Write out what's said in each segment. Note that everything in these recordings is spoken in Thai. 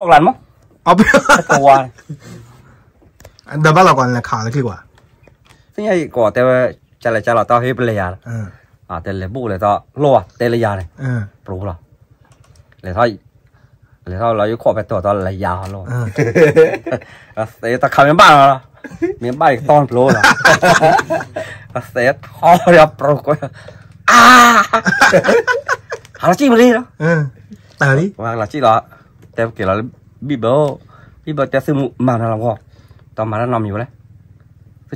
ออกหลันมั้งเอาไปตัวอันดิมเราก่อนและขาแล้วกี่กว่าซึ่งไอ้ก่อแต่ว่าจะอะไรจะเราต่อให้เป็นระยะอ่าแต่เลยบุกเลยต่อโลอ่แต่ระยะเลยปลุกหรอเลยท้อเลยท้อเราอยู่ขอไปตัวตอนระยะโลเสียตะขาเป็บ้านหรอเมีบ้านตอนปลูกหรอเสียท้อเรียบปลุกเลยอ่าหาจีบเลยเหรอเออตาดิวางหลักจีบเหรอ แต่เกี่ยวกับบีเบลบีเบแต่ซื้อมาทางเราก็ตอนมาแล้วนำอยู่เลย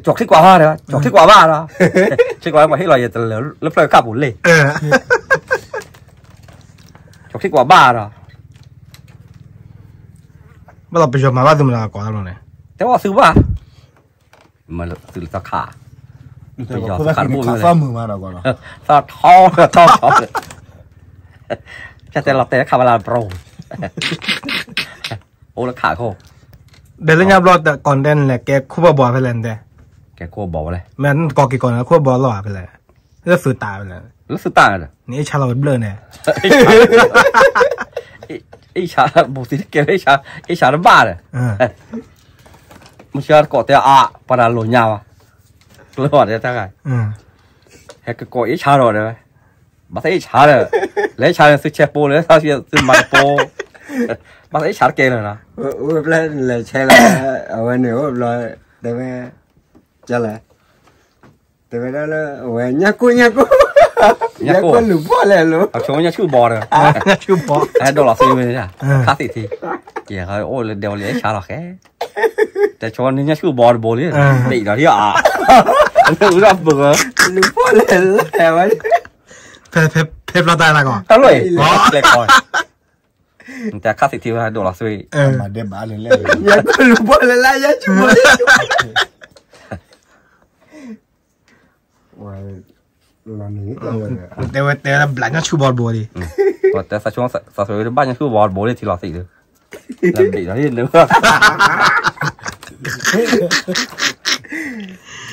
จกที่กว่าว่าเลยจกที่กว่าว่าเนาะที่กว่าว่าให้เราอย่าจะเหลือแล้เล่ข้าบุญเลยจกที่กว่าบ้าเลยไม่ต้องไปชมมาว่าตุ่มลากว่าเราเนี่ยแต่ว่าซื้อว่ามันซื้อสาขาไปยอดสาขาบุญเลยซ่อมมือมาล้วก่อนเนาะซ่อท้อท้อจะแต่เราแต่ขับเวลาโปร 오늘 가 고. 내려냐 불렀다 건데는 내 쿠바 뭐 할랜 데. 개 쿠바 뭐 할 래? 맨 거기 거는 쿠바 뭐 할라 할 래. 그래서 쓰다 할 래. 그래서 쓰다 할 래. 네 차로 왜 불러 네. 이 차, 못이 개래 차, 이 차는 말 해. 응. 무시할 거 같 아. 아, 바랄로냐 와. 그러고 내가 가. 응. 해그 거이 차로 그 래. มาใส่ชาเลยเลยชาเลยซื้อแชโปเลยถ้าเชื่อซื้อมาโป 맞아 샤르케는 우블레 레 첼라 아웨니 우블레 데베 첼라 데베 라라 왜 냐꾸 냐꾸 냐꾸 루포레로 아 저냐 추 버르 아 추 버. 아 돌아 쓰면이야. 카티 티. 얘가 올레 데올레 샤르케. 대 저는 냐 추버 보리. 대 이라리야. 근데 우라 버거. 루포레 레 와리. 페페 페플라 다이라고. 달로이. 렉 거이. Nta kasi ti wa dola sui. Ma de ba le le. Ya ko lu bo le la ya ju bo. Wa la ni. Te wa te la bla nya chu bol bo đi. Wa te sa chuang sa sui ba nya chu bol bo đi thì lo si. Làm bị nó điên nữa.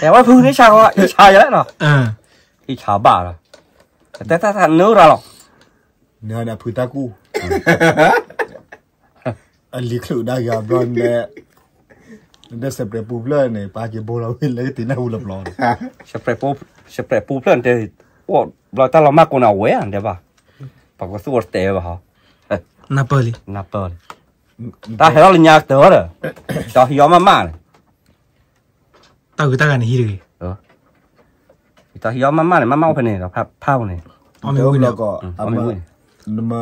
Em ว่าพึ่งนี่ชาเขาอีชาเยอะเนาะอีชาบ้าเหรอแต่ถ้าทานเนื้อเราหรอกเนื้อเนี่ยพื้นตากู Ali keluar dah ya blon deh. Dia sepre publan ni, pakai bola wheel lagi tina ulap blon. Sepre pub, sepre publan deh. Wah, blon tak lama kau nak wae anda bah. Pakai suar teh bah. Napoli. Napoli. Ta helal nyak teh ada. Ta hiam mana? Ta kita kan hidup. ต่อฮิยอมมามาเลยมาเมาไปเนี่ยเราพาเผาเนี่ยเอาไม่รู้แล้วก็เอาไม่รู้นมา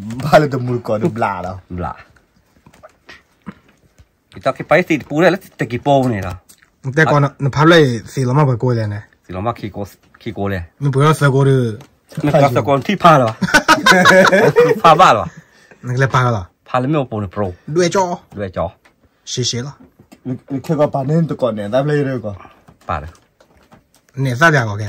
โทรบ้าดอจะจะหลอดแต่เอปุเอเวอร์เว้ยแล้วก็เรื่องแต่พาช่วยเอาให้ก่อเอาเอาให้เอาขึ้นบือใจมาก่อนตับเราเนี่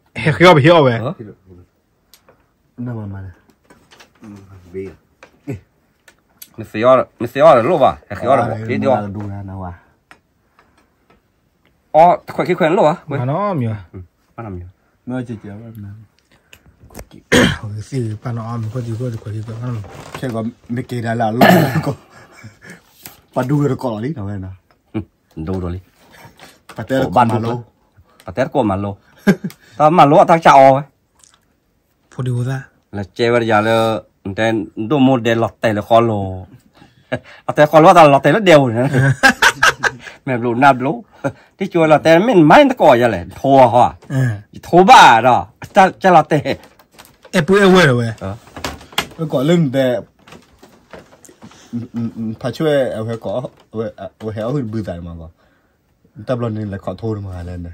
Hero hero eh. No mamma. Via. Meteora, meteora, lova. Meteora, che dio. Ó, qual que quando lova? Mas não, meu. Mas não, meu. Não, tio, tio, não. สี่ปานออมก็ดีก็ดีกว่าที่ตัวนั้นใช่ก็ไม่เกดาลาลูก็ปาดูกระกอลิหน่อยนะดูดูลิปาเตอร์กมาโลปาเตอร์กมาโล ta mà lúa ta chào ấy phụ điều ra là chơi bây giờ là tên đồ một đề lọt tay là khó lồ lọt tay khó lồ ta lọt tay nó đều nữa mẹ lù nạp lú thì chùa lọt tay mình mai nó còi ra lại thua hả thua bà đó ta cha lọt tay em bữa em quên rồi ờ gọi lưng để phải chơi em phải có em phải hơn bữa dài mà có tập lần này là có thua mà lên này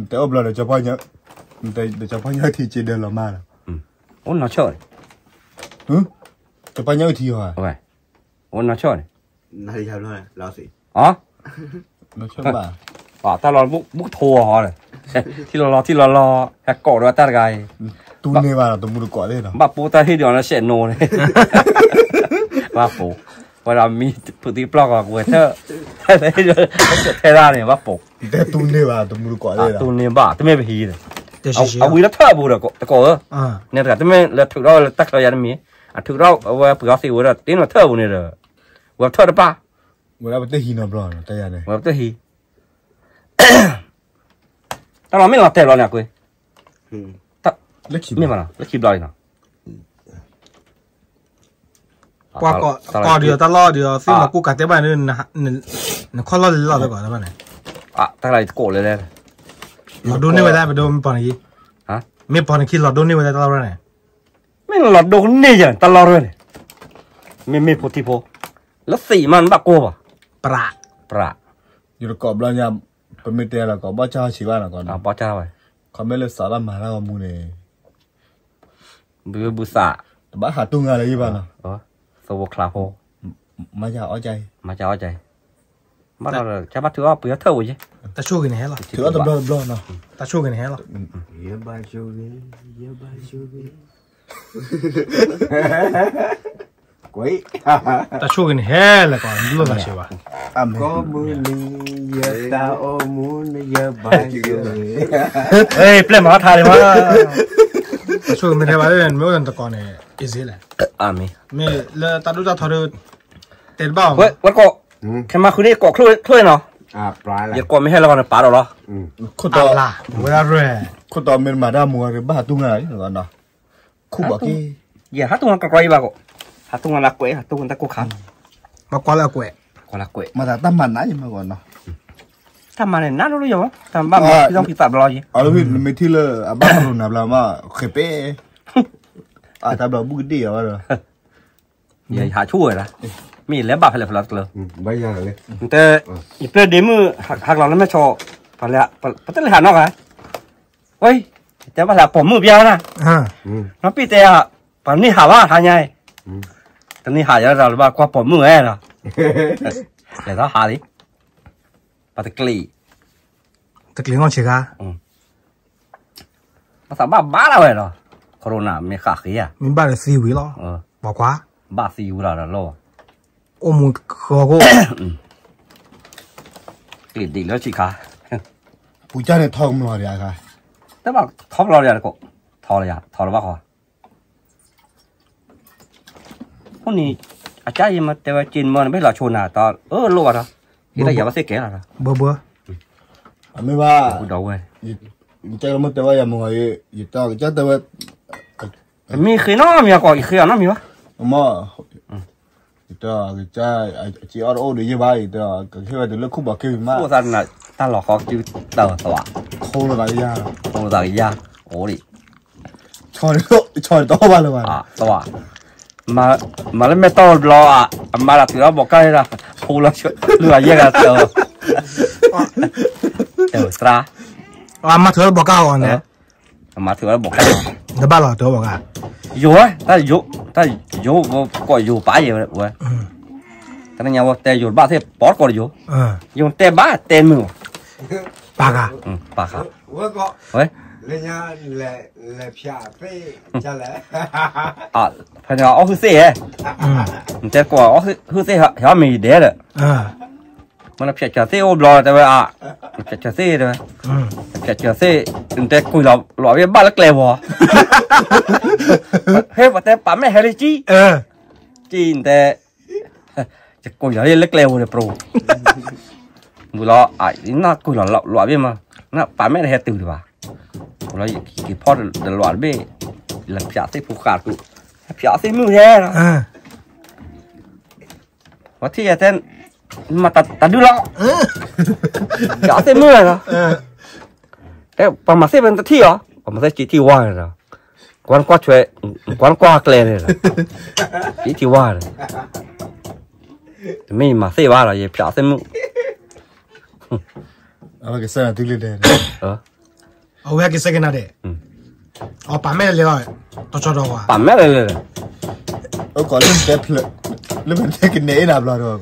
Mte obla de để cho de chapanya thì chỉ đều là mà. Ừ. Ôn nó chơi. Ừ? Chapanya thì hả? Ok. Ôn nó chơi. Nó đi chapanya này, lão sĩ. Hả? Nó chơi bà. Bà ta lo bút bút thua họ này. Thì lo lo thì lo lo. Hạt cổ rồi ta gai. Tu nè bà là tôi mua được quả lên rồi. Bà bố ta thì điều nó sẽ nổ này. Bà bố. para mí putí plaga cuesta era ne va po de tu ne va tu muro cuadra ah tu ne va te me veí de a wi la tha bu ra ko ta ko ah ne ra te me la thu ra la tak ra ya mi a thu ra wa pu ga si wa ra tin wa tha bu ne ra wa tha da pa wa ra te hi no bro ta ya ne wa te hi ta ma me la te lo ne ko 嗯，得，你起，咩嘛啦？你起唔到嚟啦？ ว่าก็ก็เดียวตลอดเดียวซึ่งมากูกัดได้บ้านนี่นะนี่นี่ข้อรอดรอดได้ก่อนได้บ้านไหนอะตั้งไรโกรธเลยเลยเราดูนี่ไว้ได้ไปดูมีปอนอีฮะมีปอนคิดเราดูนี่ไว้ได้ตลอดไหนไม่หลอดโดนนี่อย่างตลอดเลยไม่ไม่พูดที่โพแล้วสี่มันบักโก้ป่ะปลาปลาอยู่กอบบลอนยามเป็นไม่เตะแล้วก็บ้าจ้าชีวานะก่อนอะป้าเจ้าไปเขาไม่เลยสารมาแล้วมูเนี่ยบือบุษะแต่บ้าหาตุ้งอะไรยี่บ้านเนาะ ตัวคลาโฮมาจะอ้อใจมาจะอ้อใจมาเราจะมาถือว่าเปลือกเท่าใช่ตาช่วยกันแห่หรอถือว่าตัวบลอดเนาะตาช่วยกันแห่หรอเยอะบ้าช่วยเยอะบ้าช่วยกุ้ยตาช่วยกันแห่ละก่อนรู้ละใช่ปะก็มือนี้เยอะตาโอมือนี้เยอะบ้าช่วยเฮ้ยเปลี่ยนมาทายเลยมั้งตาช่วยกันแห่ไปเรื่อยไม่ว่าจะตะกอนเนี่ย Israel à mẹ ta đưa ra thở tiền bao. Vậy vậy cái mà khu này có khui khui nó à phải là giờ có mấy hai lần phá rồi đó khu đó là vừa rồi khu đó mình mà ra mua cái ba tung này rồi nó khu bảo kia giờ hát tung cái quay bà cô hát tung là quậy hát tung ta cô khăn mà quá là quậy quá là quậy mà ta tâm mình nãy mà còn nó tham mà này nát luôn rồi tham ba mà cái dòng thịt tạp lo gì ở đây mình thì là ba luôn là mà khép 아, 답라 무근데ห와 라. 야, 하 추워 라. 미 레바 팔레 플라 클 라. 바이야 래. 근데 이때 데무 학라는 매 쳐. 팔라 팔라 하나เลย.แต่เปิดดิมือหักหลังเราแล้วไม่ชอปะเลาหนอกอะเฮ้ยแต่ว่บผมมือเบี้ยนะน้องพี่แตะปันนี่หาว่าหานไงตอนนี้หายแล้วเราว่าคว่าผมมือแอ่ละแต่ถ้าหาดิปตะกลีตะกลีงอเชิกาอืมภาษาบ้าบ้าเราเหรอ โควิดไม่ขาดขี้อะมีบ้านซีวิลอเออบอกว่าบ้าซีอูเราแล้วโอ้มูเขาก็กลีดดีแล้วชิคาผู้จ้าเนี่ยทองมันหรอค่ะแต่ว่าท็อปเราเนี่ยก็ทอเลยอะทอแล้วว่าเขาพวกนี้อาจารย์มาแต่ว่าจีนมันไม่หล่อชนอะตอนเออรู้อะที่ได้อย่ามาเสียแก่ละเบื่อเบื่อไม่ว่ากูเดาเว้ยใจเราไม่แต่ว่าอย่ามองไอ้ยี่ต้าจะแต่ว่า มีคือน้อมีก่ออีกคือน้อมีวะ mà người ta người ta chỉ ở ô để như vậy người ta cái khi mà từ lúc khúc bảo kêu mà ผู้สันน่ะตาหลอกเขาจืดเต่าตัว khô là lại ra โอ้ตายาโอ้ดิ cho nó cho nó to ba là อะ mà ตัวมามาแล้วไม่ต้องรออะมาละถือว่าบอกใกล้ละพูละเหลือเยอะกันเต่าเต่าตราอ่ามาเอะอะมาถือว่าบอกใกล้เดี๋ยวบ้านเราเถอะบอกอะอยู่อะถ้าอยู่ถ้าอยู่ก็อยู่ป่าอยู่เนี่ยว่าแต่อยู่บ้านที่ปอกเก้า 你巴老得我啊？有啊，但有但有我过有把也我。嗯。但是伢我带有把才包过了有。嗯。用带把带没有？八个。嗯，八个。我讲。喂。人家来来骗费下来。啊，反正我后生。嗯。你再过我后后生还还没得了。嗯。 มันเพียจะเซ่โอบลอแต่ว่าอ่ะเพียจะเซ่เด้อ อืม เพียจะเซ่ถึงแต่คุยเราเราเวียบ้านละแกลวะเฮ้ยว่าแต่ปั๊มแม่เฮลิจี เออ จีนแต่จะคุยเราเรียกละแกลวเลยโปรบุรออ่ะนี่น่าคุยเราเราเราเวียมาน่าปั๊มแม่เฮตื่นดีกว่าเรากี่พอเดือดร้อนเบ้หลังเพียเซ่ผูกขาดกูเพียเซ่มือแท้นะ อ่า ว่าที่จะเต้น mà tát tát đưa lọ, ừ. chả thấy mưa rồi. Đó, cái phòng mà また、たるろ。搞这么了。哎，把马赛本的踢哦，把马赛踢踢歪了。quán quá chuệ quán quá lên này là chỉ thì qua rồi. Mình mà xây hoa là gì pia mưa, ờ cái xe là tư lên đây ờ. Ờ cái xe cái nào đấy ừ. ờ bà mẹ lên rồi. Tôi cho đâu à. Bà mẹ lên rồi. Ờ còn lên cái lên cái này là bao rồi.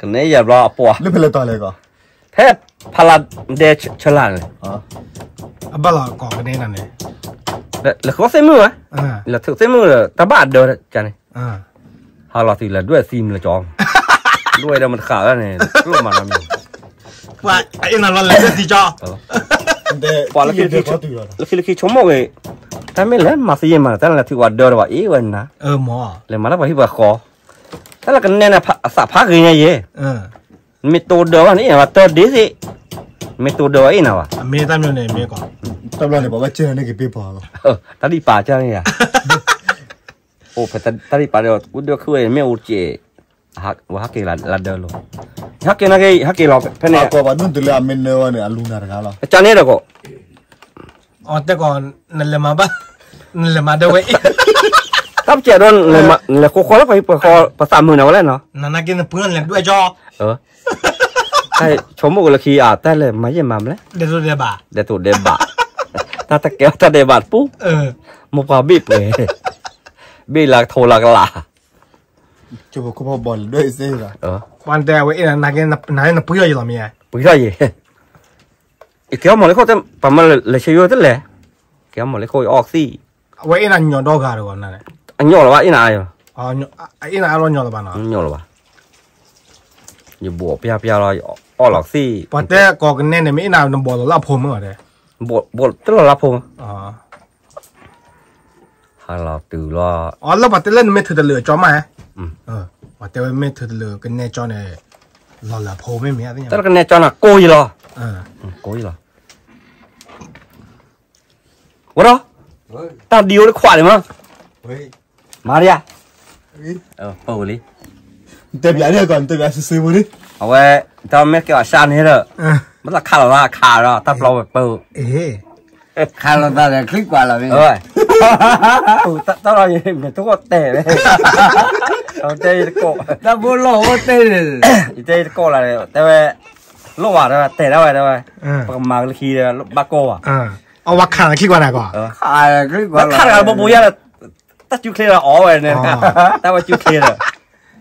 ยเหรอจีที่ว่าเลยไม่มาเซ่ว่าหรอยังจะเต้นมือเอาไปสั่งตุลิเดนเออเอาไว้กี่เซกันนะเด็กอืมเอาป่าแม่เลยก็ตัวชอดว่ะปั๊มแม่เลยเลยเอาก่อนเล่นเต็มเลยเล่นเป็นกินเนื้อหนาบลาด้วยก่อนกันนี้อย่ารอปัวเล่นเป็นเลยต่อเลยก่อนแทบพลัดเดชฉลาดเลยอ๋ออะบ้าละก่อกันนี่นั่นเนี่ยแล้วแล้วเขาเซ่มือไหมอ่าแล้วถึงเซ่มือเลยตาบ้าเดินจันนี่อ่าฮาลาตีละด้วยซีมละจอง ด้วยเดี๋ยวมันขาดแล้วเนี่ยรูปมันทำอยู่ว่าไอ้นั่นเราเลยสิจ้าเออแต่ปอแล้วที่คือเด็กเขาตื่นแล้วแล้วคือคือชมโมกเลยแต่ไม่เล่นมาสิยมาแต่ละที่ว่าเดินว่าเอ้วันนะเออหมอเลยมาแล้วว่าที่ว่าคอ แต่ละกันเนี่ยนะสับพักยังไงเย่ เออ มีตัวเดียวนี่ว่าตัวดีสิมีตัวเดียวอีน่ะวะ เมียตามอยู่เนี่ยเมียก่อน ตำรวจเนี่ยบอกว่าเจอเนี่ยกี่ปีพอก่อน เออตาดีป่าจ้าเนี่ยโอ้แต่ตาดีป่าเดียวกูเดียวคือไม่อุจเจฮักว่าฮักเกลาลาเดินลฮักเกนะเกฮักเกลาเพนเนี่ย ก็ว่านุ่นตุลามินเนอร์เนี่ยลูนาร์กันแล้ว จานนี้เด็กก็ อ๋อแต่ก่อนนั่นแหละมาบ้านั่นแหละมาเดวย ถ้าเจอโดนเลยมาเลยโคโค่แล้วไปไปคอภาษามือนะวะเล่นเนาะ นั่นนักกินเพื่อนเลยด้วยจ้า เออใช่ชมบุกละคีอ่ะแต่เลยไม่ยังมาเลย เดี๋ยวตัวเดียวบ่า เดี๋ยวตัวเดบะถ้าตะเกียบถ้าเดบัดปุ๊บ เออ มุกว่าบีบเลยบีลักโทรลักลา จะบอกเขาพอบอลด้วยสิล่ะ เออ วันแต่ว่าไอ้นั่นนักกินนักกินเพื่อนอยู่หรอเมีย ปุ้ยใช่ยี่อีกเกี่ยวหมดเลยเขาจะประมาณเลยเชียวตั้งเลยเกี่ยวหมดเลยเขาออกซี่ ว่าไอ้นั่นหย lắp trẻ đơn ờ. là mà là phải khó phải tạm mười nào lên nó là na kia là phương là đuôi cho. Ờ. Tại chống một là khi à tại là mấy giờ mầm đấy. Để tụi đề bà. Để tụi đề bà. Ta ta kéo ta đề bà phú ờ. một quả bịp này bị là thổ là lạ. Chụp một cái bò đuôi gì rồi. Ờ. Ban đầu ấy là na kia là na là gì làm gì bự gì? Kéo một cái khó tao mà là là chơi vô tức là kéo một cái khối oxy. Vậy là nhỏ đo gà này anh nhỏ là bạn ina rồi ờ, à ina lo nhỏ là bạn à? Nhỏ là bạn. Nhiều bộ pia pia lo ở lọc xi. Bạn thế có cái nền này mấy nào nó bộ là lạp hôm ở đây? Bộ bộ tức là lạp hôm à hay là từ lo. À lo bạn thế lên mấy thứ là lửa cho mà ừ. Ờ bạn thế mấy thứ lửa cái nền cho này lo lạp hôm mấy mấy đấy tức là cái nền cho là cô gì lo? Ờ. Ừ, cô gì lo? Quá tao điều nó khoản đấy mà. ม่มีอะไรอย่างแต่กันเนี่ยจอน่ะโกยรอเออโกยรอวะรอ ơi ตาเดียวเลยขวาเลยมั้ง ơi มาดิอะเออเปิดเลยแต่ใหญ่เนี่ยก่อนแต่ใหญ่ซื้อมือดิเอาไว้ตอนแม่เกี่ยวชาเนี่ยเด้อเออมันราคาหรอราคาหรอถ้าเราแบบเปิดเอ๊ะ khai là ta là click qua là bên เอ้ยถ้าเราอย่างนี้ทุกคนเตะเลยเอาเตะโก ta vô lỗ có tên này อีเตะโกอะไรแต่ว่าลูกว่าแต่ว่าเตะได้ไว้ได้ไว้เออปกมาเลยคีเดียบาโกอะเออเอาวักขันคิดว่าไหนก่อนเออ khai là click แล้ว qua ถ้า là เราบุ บยาตัดจุเคลียร์อ๋อไว้เนี่ย อ๋อ แต่ว่าจุเคลียร์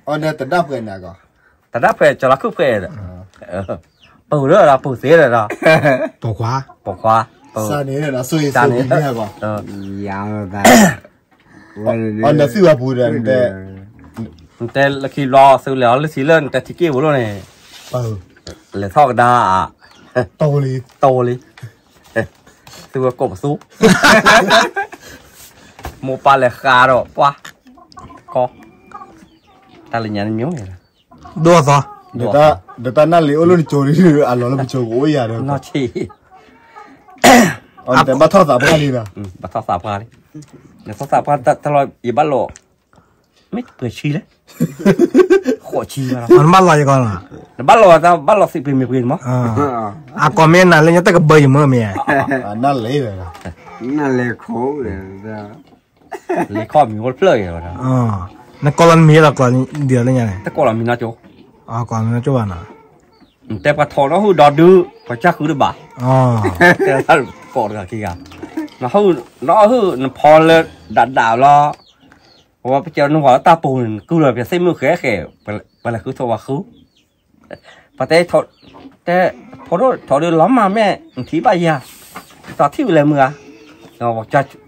อ๋อเนี่ยแต่ดับกันนะก่อน แต่ถ้าเพจจะรักคือเพจเออปูเรื่องเราปูเสียเลยเรา ตัวขวา ปกว่าปู ซาเนี่ยนะซื้อ จาน ซื้อ นี้ เนี่ยก่อน เออ giàu là ta อ๋อเนี่ยซื้อว่าพูดแต่แต่ แต่ละคีรอซื้อแล้วแล้วสีเลื่อนแต่ที่กี้บุรุษเนี่ย เออ เลยทอกดาอ่ะ โตเลย โตเลยซื้อกบซุปโมปาเลยคาร์ปะก็ mua pa lè khà rồi. Qua. Có. Ta là nhà miếu này đua sao để ta để ta năn liễu luôn chơi đi à lo làm chơi gối à được. Nó chỉ anh để bắt thoát sạp đi nè ừ, bắt thoát sạp đi. Để thoát sạp ta ta lo gì bắt lộ. Mít cười chi đấy. Khó chi mà anh bắt lo gì con à? Bắt lo ta bắt lo xịt pin pin mà. À. à. Còn men là lên nhớ ta cái bơi mơ mẹ. Năn lấy rồi. Năn lấy khổ rồi ta เลยข้อมีคนเพลย์เลยนะอ๋อนั่นก่อนเมียละก่อนเดียวเลยยังไงแต่ก็เรามีนาโจอ๋อก่อนนั่นจุบันอะแต่ปะทอแล้วหูดอดื้อพระเจ้าคือบ้าอ๋อแต่ท่านกอดกับขี้กันแล้วหูแล้วหูพอเลยดัดดาวล้อว่าไปเจอหนุ่มหัวตาปูนกูเลยไปเส้นมือแข็งแข็งไปไปเลยคือโทรว่าคือปะแต่ทอแต่พอรู้ทอเดือดล้อมมาแม่ทีไปยาตาที่เลยมึงอะเราบอกจะชมไม่โอเคอืมถึงเปิดเลยเนี่ยว่ะแล้วนะคนลีคอเลยเนี่ยอันนี้แต่ด้าเพื่อนตุ๊ตัวนั้นนี่มันอะโตเนี่ยเลยแต่ได้เรียบเคยได้อุปกรณ์ก่อนเนี่ยแล้วคือแล้วคือแต่พอละ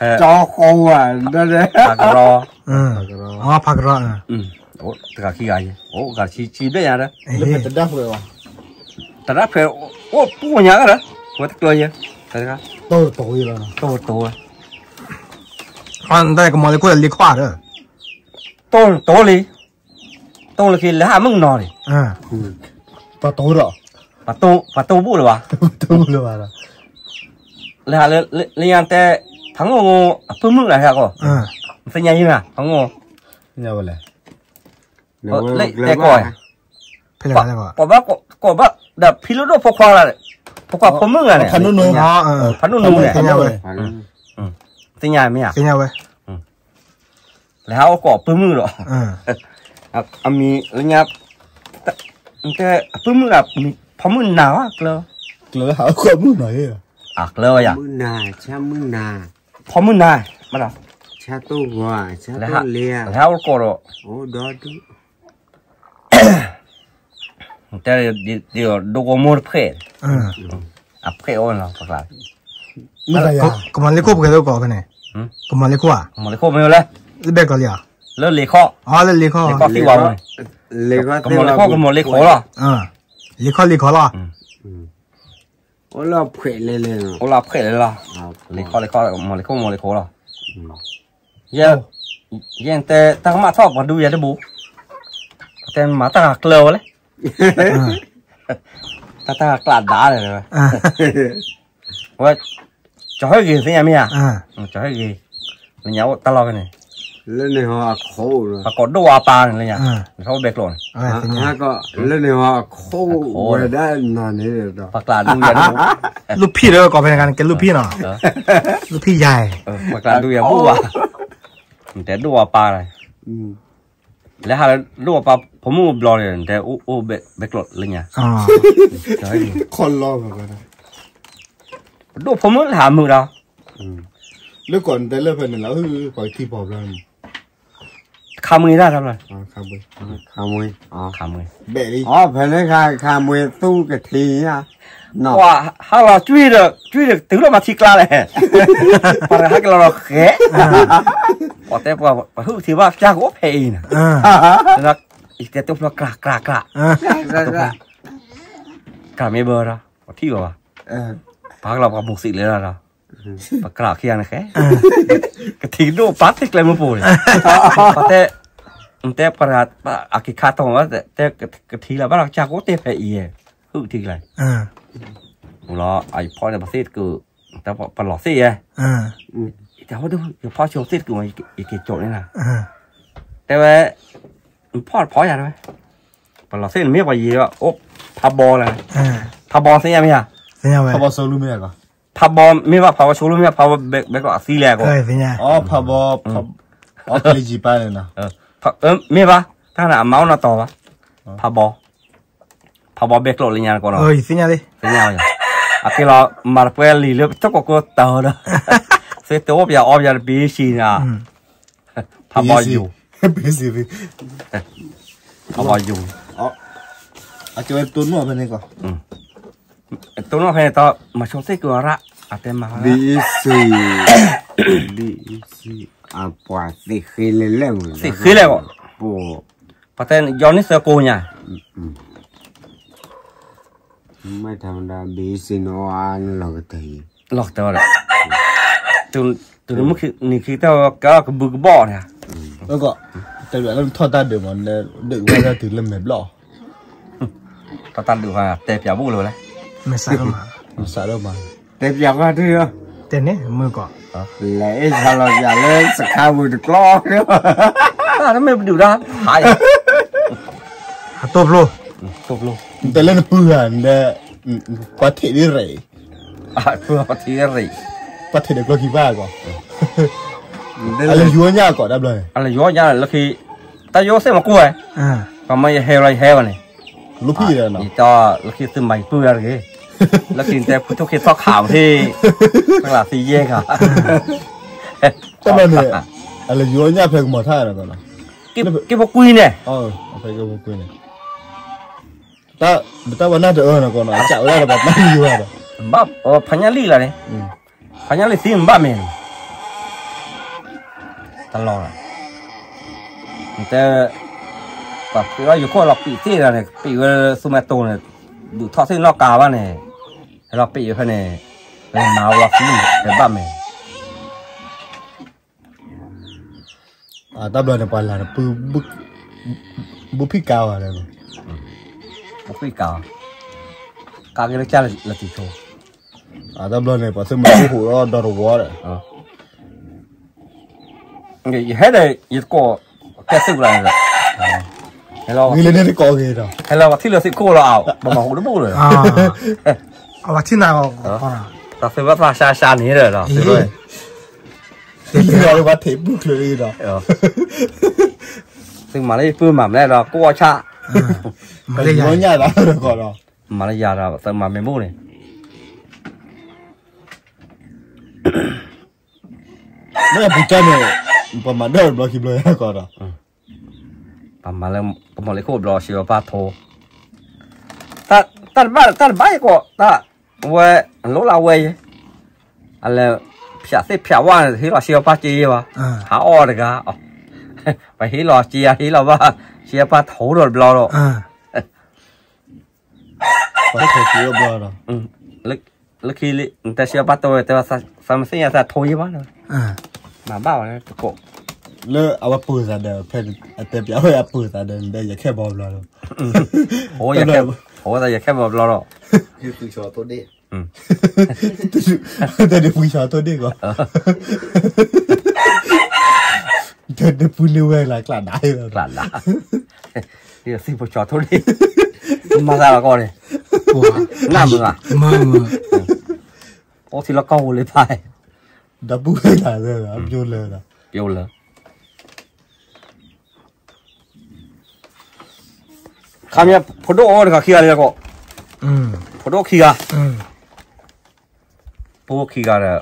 cho khô à đó đấy. Bạc rò ừ. Hoa bạc rò à ừ. Ủa tất chi chi đấy nhà đó? Lúc này tận đáp rồi à. tận đáp rồi. Ủa bố mà nhá đó? Quá tất rồi nhá tất cả tôi tôi rồi. Tôi tôi. Có mọi người đi qua đó. Tôi tôi đi. Tôi là khi lấy hàng mông nọ đi. Ừ. Ừ. À và tôi rồi. Và tôi và tôi bố rồi bà. Tôi rồi bà. Lấy hàng lấy lấy hàng tê ไงนะหัวตะเกียบแต่ละโตโตอยู่แล้วนะโตโตฟันได้ก็มองเลยกูเลยลีควาเด้อโตโตเลยโตเลยคือแล้วมึงนอนเลยอืมปะโตหรอปะโตปะโตบุเลยวะโตเลยว่ะแล้วแล้วแล้วยังแต่ทั้งงงเพิ่มมึงอะไรก็อืมสัญญาอยู่นะทั้งงงเนี่ยวันเลยเละแต่ก่อนเพื่อนอะไรก่อนก็ว่าก็ว่าแบบพิรุธพกควาอะไรพกควาพมึงอะไรพันนุ่นอ๋อเออพันนุ่นเนี่ยเป็นยังไงสัญญาไม่อะเป็นยังไงแล้วก็ปึ้มือหรออืมอะมีอะไรเงี้ยแต่แต่ปึ้มืออะมีพมือหนาวอะเกลือเกลือหาความมุ่งหน่อยอะอะเกลืออะมึงนาชามึงนา พมือหนาวมาแล้วชาตัวหัวชาแล้วตัวเลียแล้วก็รอโอ้ดอดูแต่เดี๋ยวดูก็มัวเพลอืมอะเพลอ่อนแล้วปากลาไม่ใช่ยาก็มันเลยกูเพื่อนก่อนกันเนี่ยก็มันเลยกูอะมันเลยโคไม่เลยเบ็ดก่อนเลยอะเลิกเลยข้ออ๋อเลยลีข้อเลยข้อที่วางเลยเลยก็ก็มันเลยข้อก็มันเลยข้อหรออืมลีข้อลีข้อละโอ้เราเผยเลยเลยโอ้ลาเพลเลยล่ะเอาเลยข้อเลยข้อมันเลยข้อมันเลยข้อหรอ 我老亏了了，我老亏了了，你考你考，莫你考莫你考了。giờ giờ tê tao mà thọ mà đuôi ra bố. Tên mà tao hạc lều đấy. Tao tao hạc lạt đá rồi. Rồi cho hơi gì thế nhà mía cho hơi gì? Mình nhậu lo cái này. แล้วในหัวโคเลยปรากฏดูว่าปลาเลยเนี่ยเขาเบกหล่นอะไรเป็นยังฮะก็แล้วในหัวโคไว้ได้นานนี้เลยดอกปากกาดูอย่าดูลูกพี่เลยก่อนเป็นกันแกลูกพี่เนาะเออลูกพี่ใหญ่เออปากกาดูอย่าพูดว่าแต่ดูว่าปลาอะไรอืมแล้วหาดูว่าปลาผมมึงบลอเลยแต่อู้อู้เบกเบกหล่นเลยเนี่ยอ๋อจะให้คนรอเหมือนกันนะดูผมมึงหามือเราอืมแล้วก่อนแต่เลิกเป็นแล้วคือปล่อยที่ปอบแล้ว 30 đó sao rồi? Ờ 30. 30. Ờ 30. Để đi. Ờ phải nói khai khai mười tu cái thì nha. Nó. Wow, ha là truy được, truy được tứ là à. mà thịt la này. Còn hai cái là khé. Có thể qua hữu thì ba cha gỗ phê nè. À. Nó cái tôm nó cà cà cà. Cà cà mê bơ đó. Có thi à? ờ. rồi. Ừ. Bác là một sĩ lên rồi. Bác cà kia này khé. Cái thịt nó bắt thích lên một phổi. Có thể แต่ประหลาดอากิคาตองว่าแต่กะทีละบ้านจากโกเตเปเอียฮึทีไรอ่าหรอไอพ่อในประเทศคือแต่ปลอดเสียอ่าแต่ว่าดูพ่อโชว์เสียคืมาอีกโจทย์นี่นะอ่าแต่ว่าพ่อพ่ออย่างไรปลอดเสียเม่ไกว่ายีว่าโอ้พับบอลเลยอ่าพับบอลเสียไหมอะเสียไหมพับบอลโซลูเมียก็พับบอลไม่ว่าพับว่าโซลูเมียพับว่าเบกเบกก็สีเหลยก็เออเสียอ๋อพับบอลอ๋อเป็นจีบไปเลยนะเออ phà ấm ba thằng nào máu nó to ba phà bò. Phà bò bẹt lộ lên nhà con rồi. Ơi xin nhà đi. Xin nhà rồi. À cái lọ mà quê lì lướt chắc có cô tờ đó. Thế tôi bây giờ bây giờ bị gì à phà bò dù. Bị gì? Bị phà bò dù. À cho em tuấn vào bên này coi tuấn vào bên này to. Mà xuống thế cửa ra. À tên mà vì gì apa si khilem si khilem po paten jonis ko nya mai tham da bi sino an log thai log tao rồi. Tu tu nó khi ni khi tao cá cái bò nè à? ơ có tại vậy lâm thoa ta được mà đựng ra từ lâm mềm lọ. Ta tan được à tẹp giả bụng rồi đấy. Sao đâu mà? Sao đâu mà? Tẹp giả ra thôi tên ấy mưa cỏ. Ờ, lẽ sao là giả lên sạc hai vừa được lo nữa à, nó mới đủ ra hai tôm luôn. Ừ, tôm luôn. Tên lên bừa nè ừ, có thể đi rể. À bừa có thể đi rể. Có thể được lo kỳ ba cỏ. Ừ. Anh à, là vua nha cỏ đáp lời. Anh là vua nha là khi ta vua xem mà cua à. Còn mày heo này heo này. Lúc kia nó? cho lúc kia từ mày bừa rồi แล้วกินแต่พุทธเขตซอกขาวที่ตลาดซีเย่ค่ะก็ไม่เนี่ยอะไรอยู่เนี่ยเพิ่งมาท่าแล้วก็นะกิบกิบกุยเนี่ยอ๋อเพลงกิบกุยเนี่ยตาตาวันนั้นเออนะก็นะจะเอาได้แบบนั้นอยู่อะบับเออพันยาลีละเนี่ยพันยาลีซีมบ้าเมนตลอดแต่แบบเราอยู่คนลอกปีที่อะไรปีเวลสุมาโตเนี่ยดูทอดเส้นลอกกาบ้าเนี่ย เราไปอยู่ข้างในเรามาวาฟีไปบ้านไหมอ่าตบลอนปลาปูบุบุพี่กาวอะไรมั้งบุพี่กาวกาเกลือจ้าละติโชอ่าตบลอนปลาซึ่งมันหูเราดอร์วอร์อ่ะงี้ยี่ห้อไหนยี่ก็แค่สิบล้านละเฮ้ยเราเงินเดือนก็เงินเราเฮ้ยเราที่เหลือสิบคู่เราเอาบ่มาหูได้บุเลย 我听到哦，他非把他杀杀你了了，对不对？你要把腿不可以了，ซึ่งมาเลยปืนมาไม่ได้หรอกกูว่าชามาเลยยาไม่ได้หรอกก็หรอมาเลยยาเราซึ่งมาไม่มู้เลยไม่ปุ๊บจ้าเนี่ยประมาณเดินบล็อกคิปเลยก็หรอประมาณเลยประมาณเลยโคตรรอเชียวป้าโทตัดตัดบ้านตัดบ้านก็ตัด เว้我老老喂，啊嘞，撇些撇完，黑老小把鸡吧，还熬那个哦，把黑老鸡啊，黑老把า把头都捞了，า，把头鸡都捞了，嗯，那那去哩，但是要ะ头，但是什么生意才头一อ呢，嗯，蛮棒的，不过。แล้วเอาว่าปืนซะเด้อเพิ่นแต่เปียเอาปืนซะเด้อได้อย่าแค่บอกเราโอ้ยอย่าแค่โอ้แต่อย่าแค่บอลเรา yu pu cho to de da de pu cho to de ko da de pu le wa la kla dai la la yu si pu cho to de mà sao con này làm được à mà mà ô thì là câu lấy phải đã bù hết lại rồi à vô lờ rồi vô lờ 감이야 보도 어디 가기야 되고 음 보도키가 보도키가는